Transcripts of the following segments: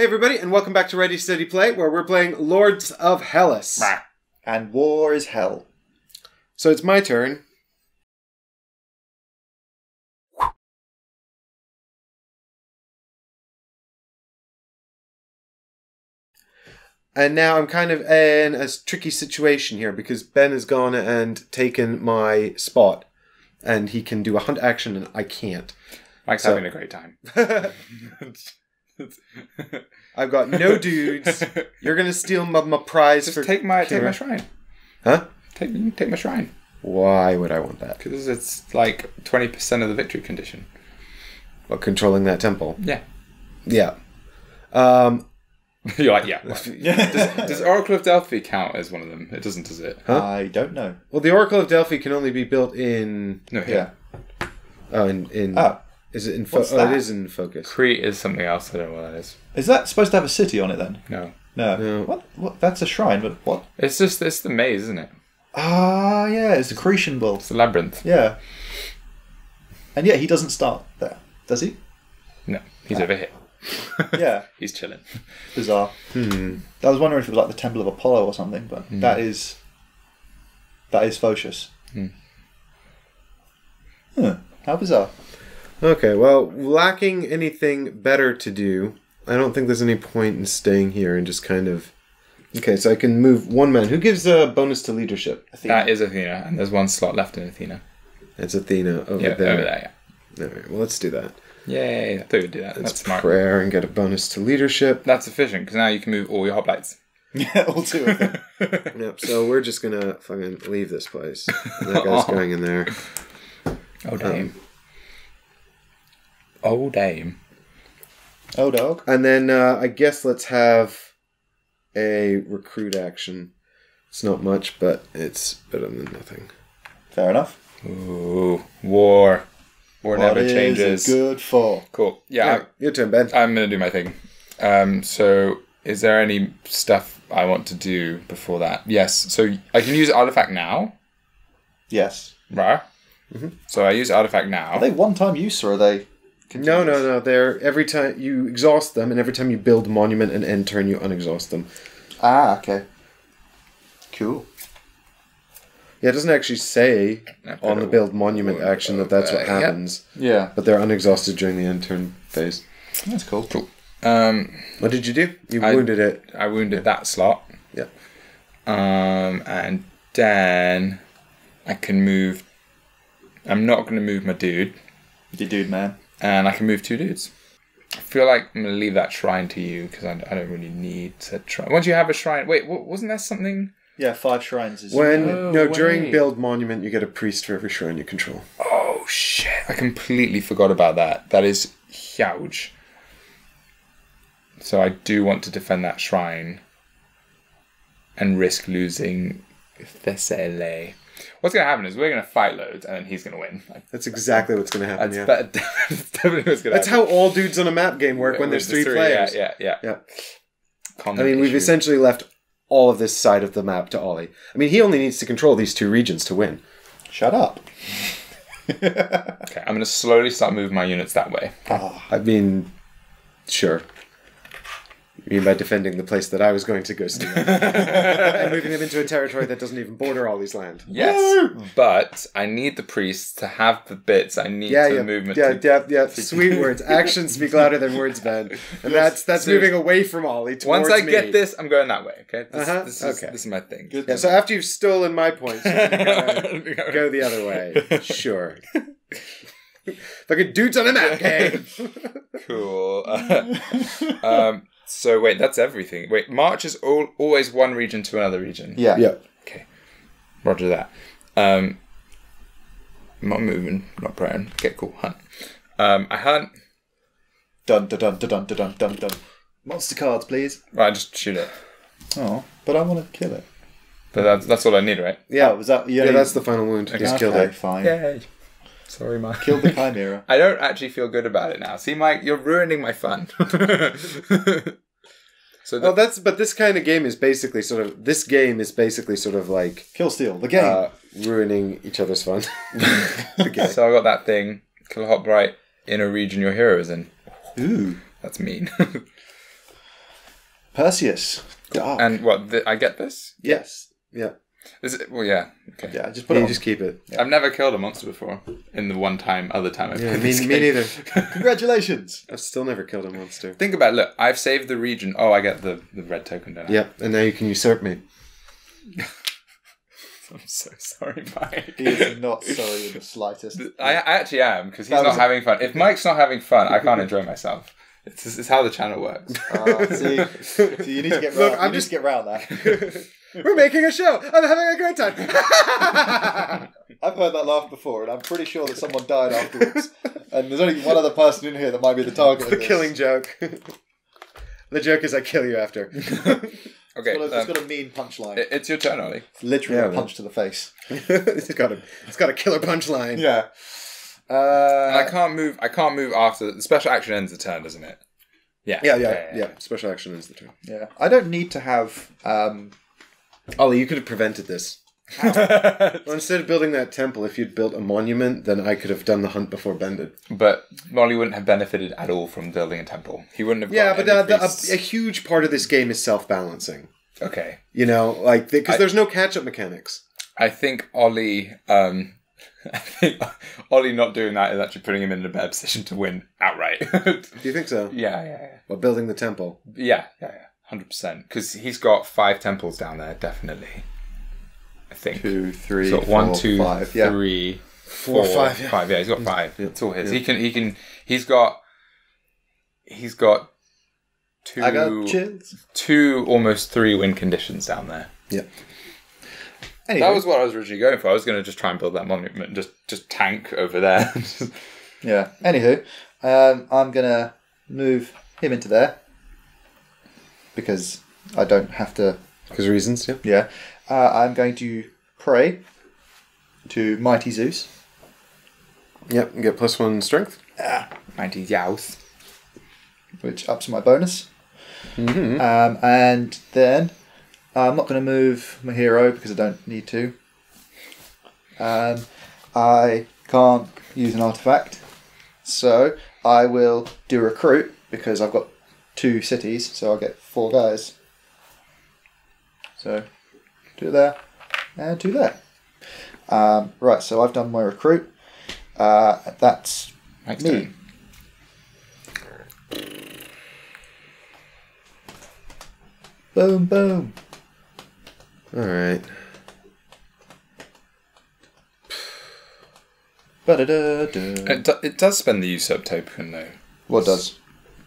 Hey, everybody, and welcome back to Ready Steady Play, where we're playing Lords of Hellas. And war is hell. So it's my turn. And now I'm kind of in a tricky situation here because Ben has gone and taken my spot, and he can do a hunt action, and I can't. Mike's So- having a great time. I've got no dudes. You're gonna steal my, my prize Just for take my take my shrine. Huh? Take take my shrine Why would I want that? because it's like twenty percent of the victory condition. Well, controlling that temple. Yeah, Yeah. Um, you're like yeah. well. does, does Oracle of Delphi count as one of them? It doesn't, does it? Huh? I don't know. well, the Oracle of Delphi can only be built in. No, here. Yeah. Oh, in in. Oh, Is it in? Phocis? Oh, it that? is in Phocis. Crete is something else. I don't know what that is. is that supposed to have a city on it then? No, No. No. What? What? That's a shrine, but what? it's just it's the maze, isn't it? Ah, yeah, it's the Cretan bull. It's the labyrinth. Yeah. And yet he doesn't start there, does he? No, he's over here. Yeah. He's chilling. Bizarre. Hmm. I was wondering if it was like the Temple of Apollo or something, but that is that is Phocis. Hmm. Huh. How bizarre. Okay. Well, lacking anything better to do, I don't think there's any point in staying here and just kind of. Okay, so I can move one man. Who gives a bonus to leadership? Athena. That is Athena, and there's one slot left in Athena. It's Athena over Yeah, there. over there. All right. Well, let's do that. Yeah, Yay! I thought you'd do that. Let's That's smart. prayer and get a bonus to leadership. That's efficient because now you can move all your hoplites. yeah, all two of them. Yep. So we're just gonna fucking leave this place. That guy's going in there. Oh dame. Um, oh dame. Oh dog. And then uh, I guess let's have a recruit action. It's not much, but it's better than nothing. Fair enough. Ooh, war. War What never is changes. it good for? Cool. Yeah, Alright, your turn, Ben. I'm, I'm gonna do my thing. Um, so is there any stuff I want to do before that? Yes. So I can use artifact now, Yes. right? So I use artifact now. Are they one-time use or are they? No, no, no. They're every time you exhaust them, and every time you build a monument and end turn, you unexhaust them. Ah, okay. Cool. Yeah, it doesn't actually say on the build monument action that that's what Uh, yeah. happens, Yeah, but they're unexhausted during the end turn phase. that's cool. Cool. Um, What did you do? You I- wounded it. I wounded that slot. Yeah. Um, and then I can move. I'm not going to move my dude, You dude, man. And I can move two dudes. I feel like I'm going to leave that shrine to you because I, I don't really need to shrine. Once you have a shrine, wait, wa- wasn't there something? Yeah, five shrines is. When oh, No no during build monument, you get a priest for every shrine you control. Oh shit! I completely forgot about that. That is huge. So I do want to defend that shrine and risk losing Thessaly. What's going to happen is we're going to fight loads and then he's going to win. Like, That's exactly what's going to happen. that's, yeah. that- that's definitely what's going to That's how all dudes on a map game work when there's three players. Yeah, yeah, yeah. Yeah. I mean, we've essentially left all of this side of the map to Ollie. I mean, he only needs to control these two regions to win. Shut up. Okay, I'm going to slowly start moving my units that way. Ah. I mean, sure. You mean by defending the place that I was going to go steal and moving them into a territory that doesn't even border Ollie's land? Yes, but I need the priests to have the bits I need Yeah, to yeah, movement. yeah, to- yeah, yeah. Sweet words. Actions speak louder than words, Ben. And that's that's So- moving away from Ollie towards Once I me. get this, I'm going that way. Okay. This, Uh-huh, this is okay. this is my thing. Good. Yeah, so after you've stolen my points, you go, go the other way. Sure. Fucking dudes on a map game. cool. um. So wait, that's everything. Wait, March is all, always one region to another region. Yeah. yeah. Okay. Roger that. Um. am Not moving, not praying. Okay, cool. Hunt. Um. I hunt. Dun dun dun dun dun dun dun dun. Monster cards, please. Right, just shoot it. Oh, but I want to kill it. But that's that's all I need, right? Yeah. Was that? yeah, that's the final wound. He's okay, killed it. Fine. Yay. Sorry, Mike. Killed the chimera. I don't actually feel good about it now. See, Mike, you're ruining my fun. so the, Well, that's but this kind of game is basically sort of this game is basically sort of like Kill steal the game. uh, ruining each other's fun. the game. so I got that thing. Kill Hot Bright in a region your hero is in. Ooh. That's mean. Perseus. Dark. And what? The, I get this? yes. Yeah. Is it, well, yeah. Okay. Yeah, just put You it on. just keep it. I've never killed a monster before. In the one time, other time I've Yeah, played me, me neither. Congratulations. I've still never killed a monster. Think about it. Look, I've saved the region. Oh, I get the, the red token, don't Yep, and now you can usurp me. I'm so sorry, Mike. He is not sorry in the slightest. I, I actually am because he's That not was a- having fun. If Mike's not having fun, I can't enjoy myself. It's, it's how the channel works. Ah, see, see, you need to get round. Look, you I'm just- to get round that. We're making a show. I'm having a great time. I've heard that laugh before, and I'm pretty sure that someone died afterwards. and there's only one other person in here that might be the target. the of killing joke. the joke is I kill you after. Okay, It's got, a, um, it's got a mean punchline. it- it's your turn, Ollie. It's literally Yeah, a man. punch to the face. it's got a it's got a killer punchline. Yeah. Uh, I can't move. I can't move after the special action ends the turn, doesn't it? Yeah. Yeah, yeah, yeah. yeah. Special action ends the turn. yeah. I don't need to have. Um, Ollie, you could have prevented this. Well, instead of building that temple, if you'd built a monument, then I could have done the hunt before Ben did. but Molly wouldn't have benefited at all from building a temple. He wouldn't have. Yeah, but uh, the, a, a huge part of this game is self-balancing. okay. You know, like because there's no catch-up mechanics. I think Ollie. Um, I think Ollie not doing that is actually putting him in a better position to win outright. Do you think so? yeah, yeah, yeah. While building the temple. Yeah, yeah, yeah, hundred percent. Because he's got five temples down there, definitely. I think. two, three, got one, four, two, five. Yeah. three, Four, four, five, yeah. five. Yeah, he's got five. Yeah, It's all his. yeah. He can. He can. He's got. He's got two. I got chills. two, almost three win conditions down there. Yeah. Anyway, That was what I was originally going for. I was going to just try and build that monument, and just just tank over there. yeah. Anywho, um, I'm gonna move him into there because I don't have to. Because reasons, yeah. Yeah. Uh, I'm going to pray to mighty Zeus. Yep, and get plus one strength. Ninety yows. which ups my bonus. Mm-hmm. Um, and then I'm not going to move my hero because I don't need to. Um, I can't use an artifact, so I will do recruit because I've got two cities, so I'll get four guys. So do there and do there. Um, right, so I've done my recruit. Uh, that's Mike's me. turn. Boom, boom. All right. It, do, it does spend the usurp token though. What does?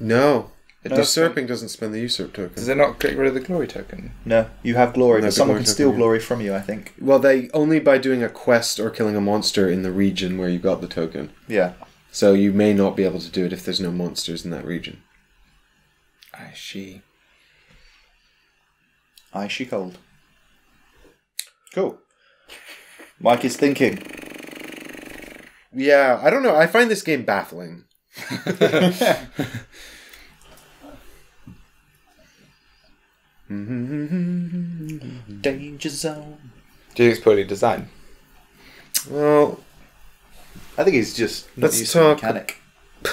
No. It The usurping doesn't spend the usurp token. Does it not get rid of the glory token? No, you have glory, No, but someone glory can steal token, yeah. glory from you. I think. Well, they only by doing a quest or killing a monster in the region where you got the token. Yeah. So you may not be able to do it if there's no monsters in that region. I she. Icy cold. Cool. Mike is thinking. Yeah, I don't know. I find this game baffling. Danger zone. Do you think it's poorly designed? Well, I think he's just not Let's used to the mechanic.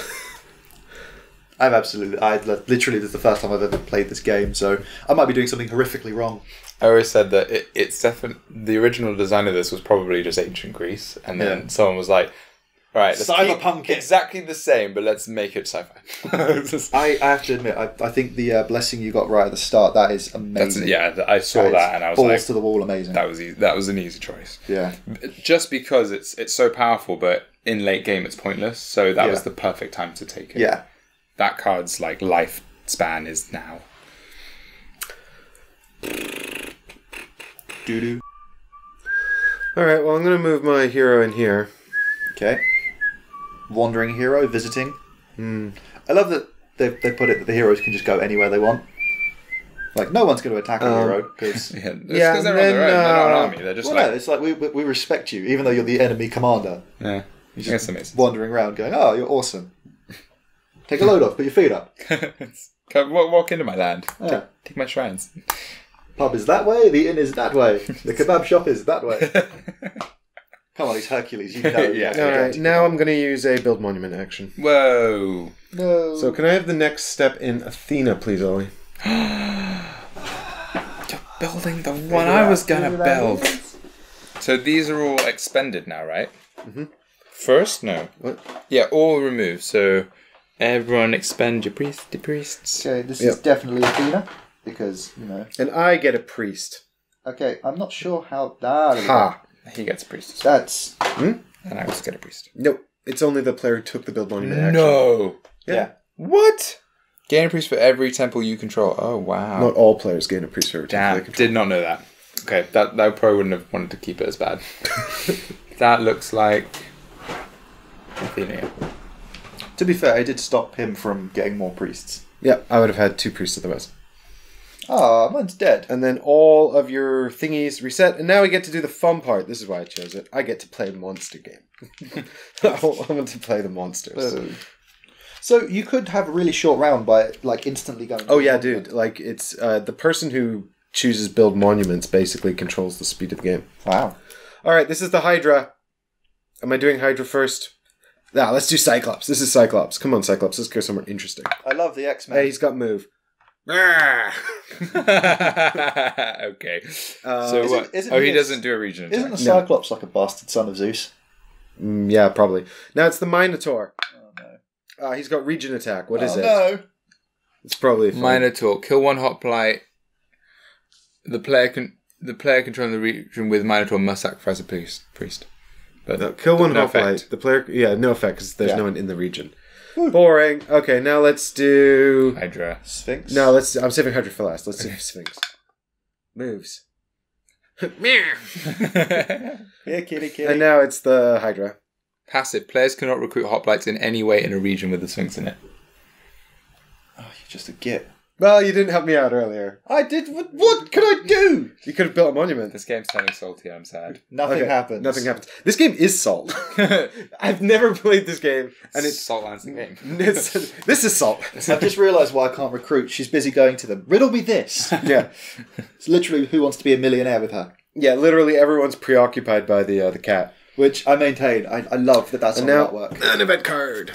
I've absolutely. I literally this is the first time I've ever played this game, so I might be doing something horrifically wrong. I always said that it, it's definitely the original design of this was probably just ancient Greece, and then Yeah. someone was like, "All right, let's Cyberpunk keep it." exactly the same, but let's make it sci-fi." Just- I, I have to admit, I, I think the uh, blessing you got right at the start that is That's, amazing. yeah, I saw That that, is and I was balls like, to the wall, amazing. "That was easy. That was an easy choice." yeah, Just because it's it's so powerful, but in late game it's pointless. So that Yeah. was the perfect time to take it. yeah. that card's like lifespan is now. Doo doo. all right. Well, I'm going to move my hero in here. Okay. Wandering hero visiting. Hmm. I love that they they put it that the heroes can just go anywhere they want. Like no one's going to attack a Um, hero because. Yeah, it's Yeah, because they're on then, their own. They're not an uh, army. They're just Well, like, no, it's like we, we we respect you, even though you're the enemy commander. yeah. I guess that. Wandering around, going, "Oh, you're awesome." Take a load off, put your feet up. Come, walk, walk into my land. Yeah. Take, take my shrines. Pub is that way. The inn is that way. The kebab shop is that way. Come on, he's Hercules. You know. Yeah. All right. Now I'm going to use a build monument action. Whoa. No. So can I have the next step in Athena, please, Ollie? You're building the one I was gonna build. So these are all expended now, right? Mm-hmm. First, no. What? Yeah, all removed. So everyone expend your priest, the priests. Okay, this Yep. is definitely Athena because you know. And I get a priest. Okay, I'm not sure how that. Ha. He gets a priest, as well, That's hmm? and I also get a priest. Nope. It's only the player who took the build monument action. No. yeah. What? Gain a priest for every temple you control. Oh wow. Not all players gain a priest for every temple Damn, they control. did not know that. Okay, that that probably wouldn't have wanted to keep it as bad. that looks like Athenia. To be fair, I did stop him from getting more priests. Yeah, I would have had two priests at the otherwise. Ah, mine's dead. And then all of your thingies reset, and now we get to do the fun part. This is why I chose it. I get to play monster game. I want to play the monsters. So you could have a really short round by like instantly going. Oh yeah, dude! Like it's uh, the person who chooses build monuments basically controls the speed of the game. Wow. All right, this is the Hydra. Am I doing Hydra first? Nah, let's do Cyclops. This is Cyclops. Come on, Cyclops. Let's go somewhere interesting. I love the X Men. Hey, he's got move. Ah! okay. Uh, so is what? it- is it oh, he his- doesn't do a region attack. Isn't the Cyclops like a bastard son of Zeus? mm, yeah, probably. Now it's the Minotaur. Oh no. Uh, he's got region attack. What is oh, it? No. It's probably fine. Minotaur. Kill one hot hoplite. The player can the player controlling the region with Minotaur must sacrifice a priest. Priest. But No, kill one no hoplite. effect. The player, yeah, no effect because there's Yeah. no one in the region. Boring. Okay, now let's do. Hydra. Sphinx. No, let's. I'm saving Hydra for last. Let's do Sphinx. Moves. Here, kitty, kitty. and now it's the Hydra. Passive. Players cannot recruit hoplites in any way in a region with the Sphinx in it. oh, you're just a git. Well, you didn't help me out earlier. I did. What, what could I do? You could have built a monument. This game's turning salty. I'm sad. Nothing Okay, happens. Nothing happens. This game is salt. I've never played this game, and it's, Salt lands the game. it's this is salt. I've just realised why I can't recruit. She's busy going to them. Riddle me this. yeah, It's literally who wants to be a millionaire with her. yeah. Literally, everyone's preoccupied by the uh, the cat. Which I maintain. I, I love that that's on now, the artwork. an event card.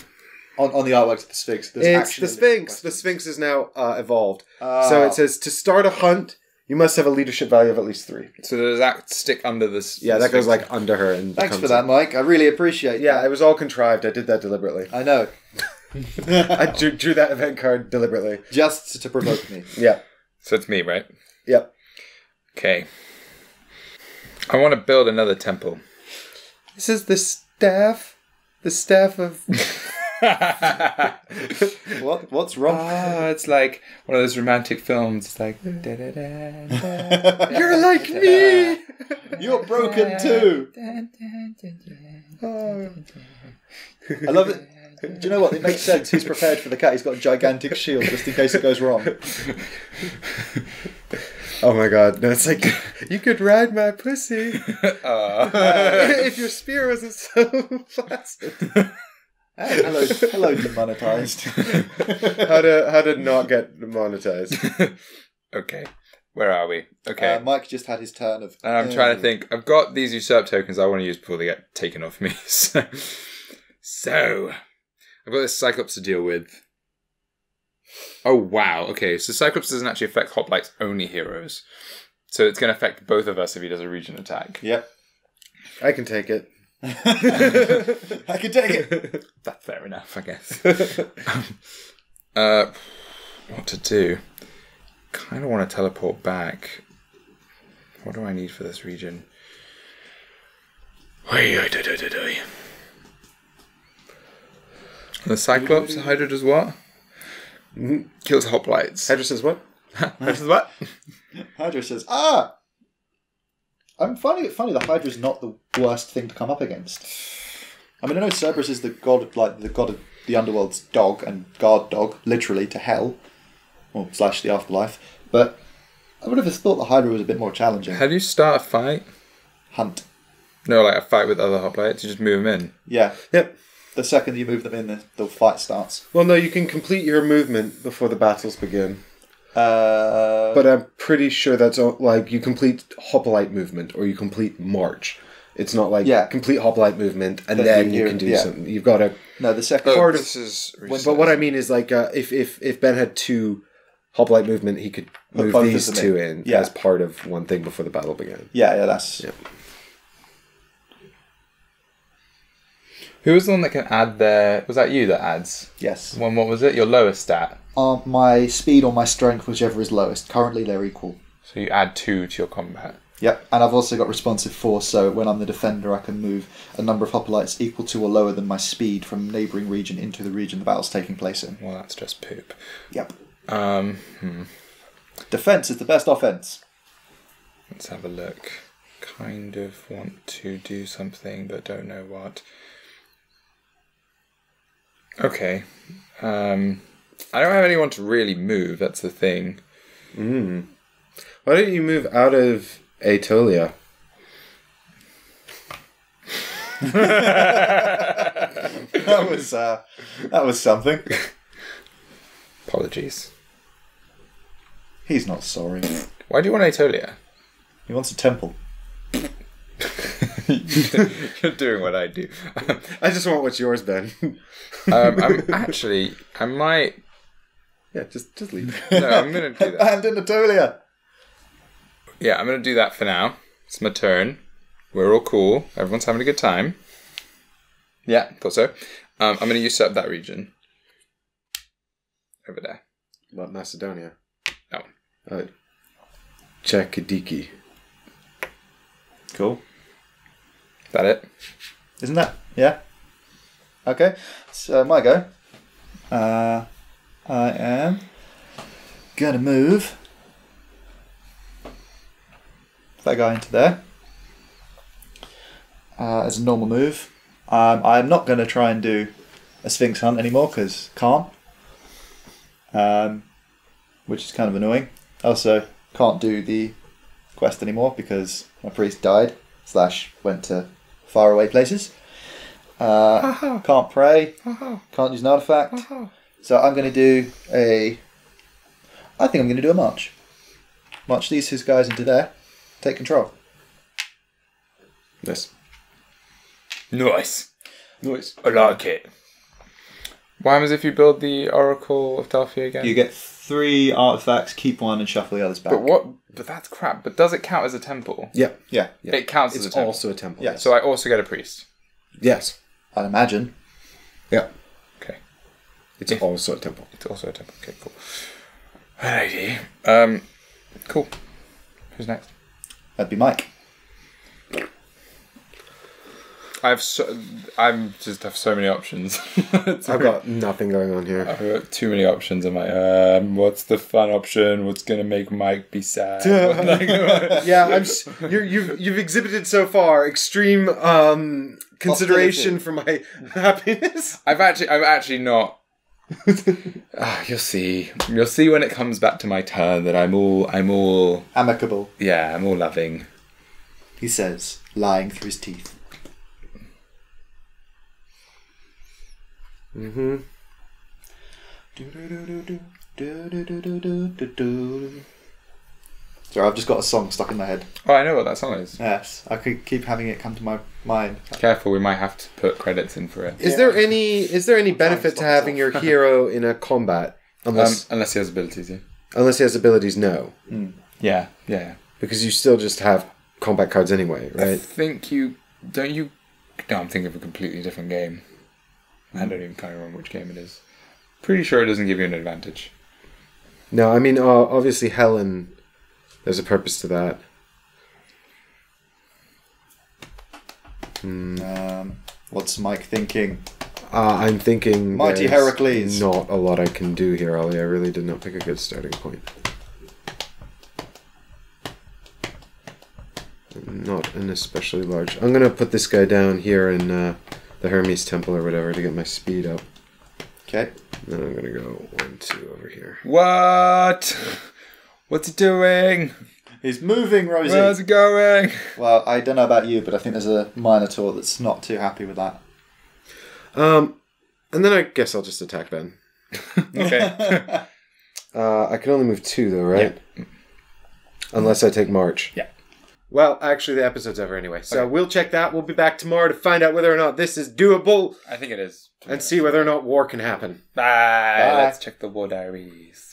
On, on the artwork of the Sphinx. There's It's actually the Sphinx. The Sphinx is now uh, evolved. Ah. So it says to start a hunt, you must have a leadership value of at least three. So does that stick under this? Yeah, the that goes like under her and Thanks for that, Mike. I really appreciate Yeah, that. it was all contrived. I did that deliberately. I know. I drew, drew that event card deliberately. Just to provoke me. Yeah. So it's me, right? Yep. Okay. I want to build another temple. This is the staff. The staff of. What? What's wrong? Ah, it's like one of those romantic films. It's like. da-da-da, You're like me. You're broken too. I love it. Do you know what? It makes sense. He's prepared for the cat. He's got a gigantic shield just in case it goes wrong. Oh my god! No, it's like you could ride my pussy Ah. if your spear wasn't so flaccid. Hey, hello, hello, demonetized. How to how to not get monetized? okay. Where are we? Okay. Uh, Mike just had his turn of. and I'm trying to think. I've got these usurp tokens I want to use before they get taken off me. So, so I've got this Cyclops to deal with. Oh wow. Okay, so Cyclops doesn't actually affect Hoplites only heroes. So it's going to affect both of us if he does a region attack. Yep. I can take it. I can take it. That's fair enough, I guess. uh, what to do? Kind of want to teleport back. What do I need for this region? The Cyclops Hydra does what? Kills hoplites. Hydra says what? Hydra does what? Hydra says, "Ah." I'm finding it funny that Hydra's not the worst thing to come up against. I mean, I know Cerberus is the god, like the god of the underworld's dog and guard dog, literally to hell, or slash the afterlife. But I would have thought the Hydra was a bit more challenging. How do you start a fight? Hunt, No, like a fight with other hoplites. You just move them in. yeah. Yep. The second you move them in, the, the fight starts. Well, no, you can complete your movement before the battles begin. Uh, But I'm pretty sure that's all, like you complete hoplite movement or you complete march. It's not like Yeah. complete hoplite movement and Then then you- you can do yeah. something. You've got to. no, the second part of- this is. But what I mean is like uh, if if if Ben had two hoplite movement, he could move these two in. in Yeah. as part of one thing before the battle began. Yeah, yeah, that's Yeah. Who was the one that can add their? Was that you that adds? yes. One. What was it? Your lowest stat. Uh, my speed or my strength, whichever is lowest. Currently, they're equal. So you add two to your combat. Yep, and I've also got responsive force, so when I'm the defender, I can move a number of hoplites equal to or lower than my speed from neighbouring region into the region the battle's taking place in. Well, that's just poop. Yep. Um, hmm, Defense is the best offense. let's have a look. Kind of want to do something, but don't know what. Okay. Um, I don't have anyone to really move. That's the thing. Why don't you move out of Aetolia? That was uh, that was something. Apologies. He's not sorry. Why do you want Aetolia? He wants a temple. You're doing what I do. I just want what's yours, Ben. um, I'm actually. I might. yeah, just just leave. No, I'm gonna do that. And Anatolia. Yeah, I'm gonna do that for now. It's my turn. We're all cool. Everyone's having a good time. Yeah, thought so. Um, I'm gonna usurp that region. Over there. What Macedonia? No. Uh, Chalkidiki. Cool. That it? Isn't that? Yeah. Okay. So my go. Uh, I am gonna move that guy into there uh, as a normal move. Um, I'm not gonna try and do a Sphinx hunt anymore because can't. Um, which is kind of annoying. Also, can't do the quest anymore because my priest died slash went to faraway places. Uh, can't pray. Can't use an artifact. So I'm going to do a. I think I'm going to do a march. March these two guys into there. Take control. Yes. Nice. Nice. I like it. What happens if you build the Oracle of Delphi again? You get three artifacts. Keep one and shuffle the others back. but what? But that's crap. But does it count as a temple? Yeah. Yeah, It counts as a It's temple. also a temple. Yeah. So I also get a priest. Yes. I'd imagine. Yeah. Okay. It's If- also a temple. It's also a temple. Okay, cool. Alrighty. Um, cool. Who's next? That'd be Mike. I have so I'm just have so many options. I've got nothing going on here. I've got too many options. I'm like, um, what's the fun option? What's gonna make Mike be sad? Yeah, I'm. s- You're, you've you've exhibited so far extreme um, consideration for my happiness. I've actually, I'm actually not. Ah, you'll see. You'll see when it comes back to my turn that I'm all, I'm all, Amicable, yeah, I'm all loving. he says, lying through his teeth. Mm-hmm. Sorry, I've just got a song stuck in my head. Oh, I know what that song is. Yes, I could keep having it come to my mind. Careful, we might have to put credits in for it. Is there any is there any benefit to stop having your hero in a combat Um, unless unless he has abilities, yeah. unless he has abilities? No, Yeah, yeah. because you still just have combat cards anyway, I right? think you don't you. No, I'm thinking of a completely different game. I don't even kind of remember which game it is. Pretty sure it doesn't give you an advantage. No, I mean uh, obviously Helen. There's a purpose to that. Um, what's Mike thinking? Uh, I'm thinking Mighty Heracles. Not a lot I can do here, Ollie. I really did not pick a good starting point. Not an especially large. I'm gonna put this guy down here and. uh, the Hermes Temple or whatever to get my speed up. Okay. Then I'm gonna go one, two over here. What? What's he doing? He's moving, Rosie. Where's it going? Well, I don't know about you, but I think there's a Minotaur that's not too happy with that. Um, and then I guess I'll just attack Ben. Okay. Uh, I can only move two though, right? Unless I take March. Yeah. Well, actually, the episode's over anyway, so we'll check that. We'll be back tomorrow to find out whether or not this is doable I think it is. and see whether or not war can happen. Bye. Let's check the war diaries.